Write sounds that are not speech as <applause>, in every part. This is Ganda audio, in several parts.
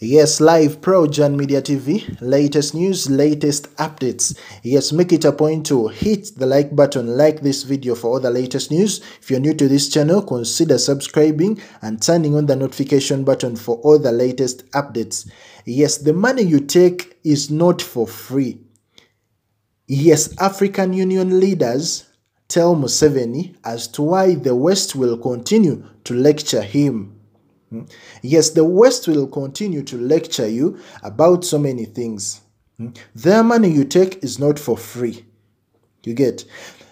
Yes, live pro Media TV, latest news, latest updates. Yes, make it a point to hit the like button, like this video for all the latest news. If you're new to this channel, consider subscribing and turning on the notification button for all the latest updates. Yes, the money you take is not for free. Yes, African Union leaders tell Museveni as to why the West will continue to lecture him. Hmm? Yes, the West will continue to lecture you about so many things. Hmm? Their money you take is not for free. You get?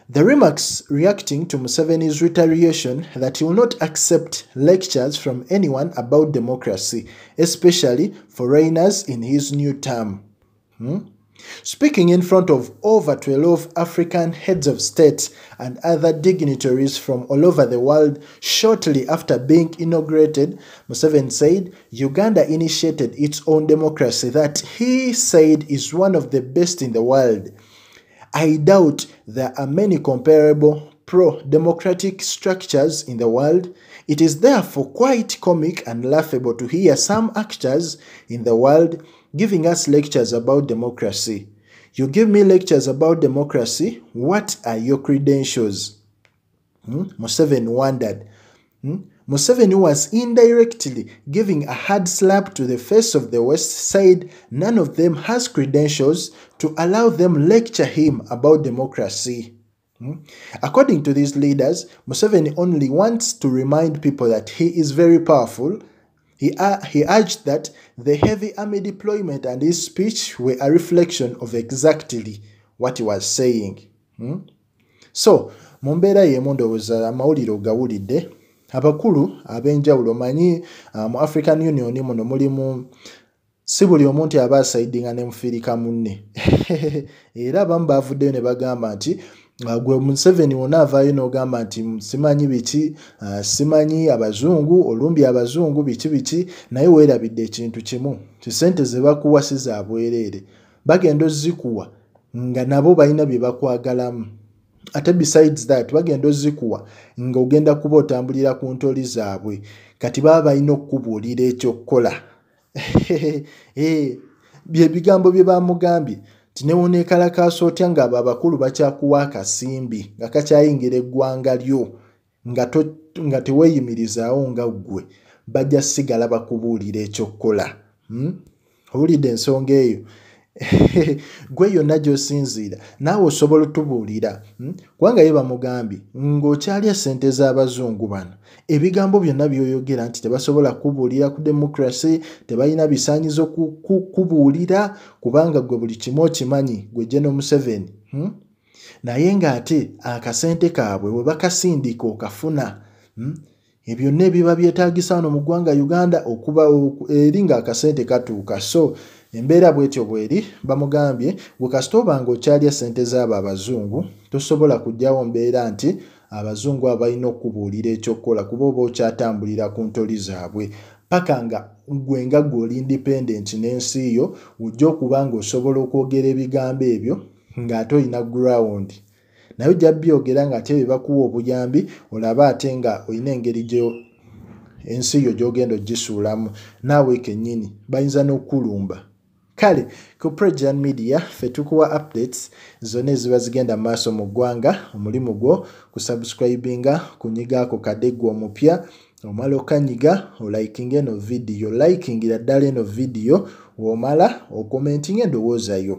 The remarks reacting to Museveni's retaliation that he will not accept lectures from anyone about democracy, especially foreigners in his new term. Hmm? Speaking in front of over 12 African heads of state and other dignitaries from all over the world shortly after being inaugurated, Museveni said Uganda initiated its own democracy that he said is one of the best in the world. I doubt there are many comparable pro-democratic structures in the world. It is therefore quite comic and laughable to hear some actors in the world giving us lectures about democracy. You give me lectures about democracy, what are your credentials? Hmm? Museveni wondered. Hmm? Museveni was indirectly giving a hard slap to the face of the West, said none of them has credentials to allow them lecture him about democracy. Hmm? According to these leaders, Museveni only wants to remind people that he is very powerful he, uh, he urged that the heavy army deployment and his speech were a reflection of exactly what he was saying. Hmm? So, mu mbeera y'emu ndowooza amawulire ogawulidde abakulu ab'enjawulo manyi uh, mu african union muno mulimu si buli omu nti aba ne mufiirika munne <laughs> era abamu bavuddeyo ne bagamba nti gwe museveni wonna avaayo n'ogamba nti simanyi biki? Ah, simanyi abazungu? Olumbi abazungu? Biki biki? Naye weerabidde ekintu kimu kisente ze bakuwa si za bwereere bagenda ozikuwa nga nabo balina bye bakwagalamu. Ate besides that bagenda ozikuwa nga ogenda kuba otambulira ku ntoli zaabwe. Kati baba balina okukubuulira ekyokukola. <laughs> Eh, byebigambo bye bamugambye tinewoneekalakaasa otya ng'abo abakulu bakyakuwa akasimbi nga kakyayingira eggwanga lyo nga teweeyimirizaawo nga ggwe bajja sigala bakubuulira ekyokukola hmm? owulidde ensonga eyo gwe yonna gy'osinziira naawe osobola otubuulira hmm? kubanga ye bamugambye ng'okyalya ssente z'abazungu bano ebigambo byonna by'oyogera nti tebasobola kubuulira ku demokrasi tebalina bisaanyizo kubuulira kubanga gwe buli kimu okimanyi gwe geno museveni hmm? naye ng'ate akasente kaabwe bwe bakasindika okafuna hmm? ebyo byonna ebiba byetaagisa wano mu ggwanga uganda okuba eri ng'akasente katuuka so embeera bwetyo bweri bamugambye gwe kasita oba nga okyalya ssente z'abo abazungu tosobola kujjawo mbeera nti abazungu abalina okubuulira ekyokukola kuba oba okyatambulira ku ntoli zaabwe. Paka nga gwe nga gwe oli independenti n'ensi yo ojja okuba nga osobola okwogera ebigambo ebyo ng'ate olina ground. Naye ojja byogera nga ate bebakuwa obuyambi olaba ate nga olina engeri gyo ensi yo gy'ogenda ogisuulamu. Naawe kennyini bayinza n'okulumba kale ku projan media ffe tukuwa updates zonna eziba zigenda mu maaso mu ggwanga omulimu gwo kusubscribinga kunyiga ako kadegwa omupya omala okanyiga olaikinga eno vidiyo laikingira ddala eno vidiyo womala okomentinga endowooza yo